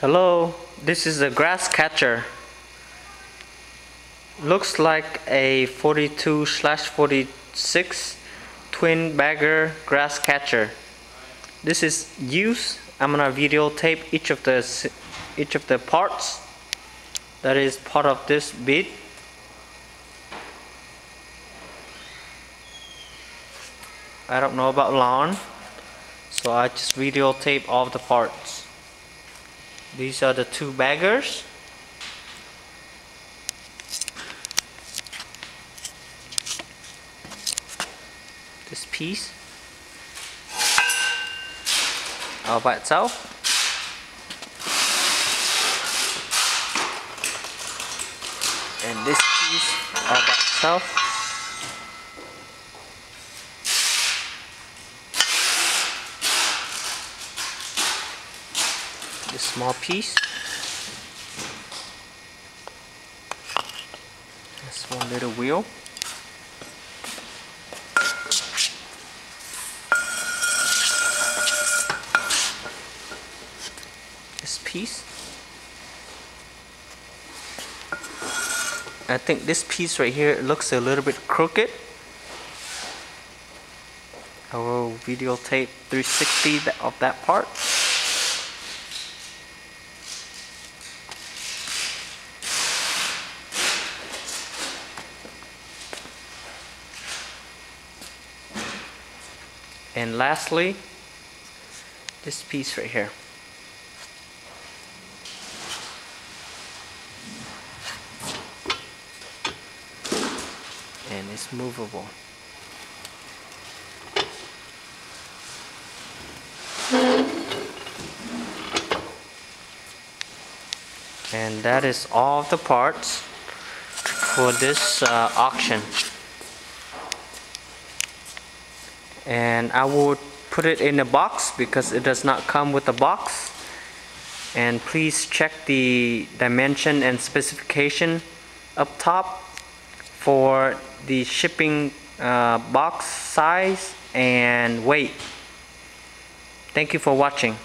Hello, this is a grass catcher. Looks like a 42 slash 46 twin bagger grass catcher. This is used. I'm gonna videotape each of the each of the parts that is part of this bit. I don't know about lawn, so I just videotape all the parts. These are the two baggers. This piece all by itself. And this piece all by itself. This small piece. This one little wheel. This piece. I think this piece right here looks a little bit crooked. I will videotape 360 of that part. And lastly this piece right here. And it's movable. And that is all the parts for this uh, auction and I will put it in a box because it does not come with a box and please check the dimension and specification up top for the shipping uh, box size and weight. Thank you for watching.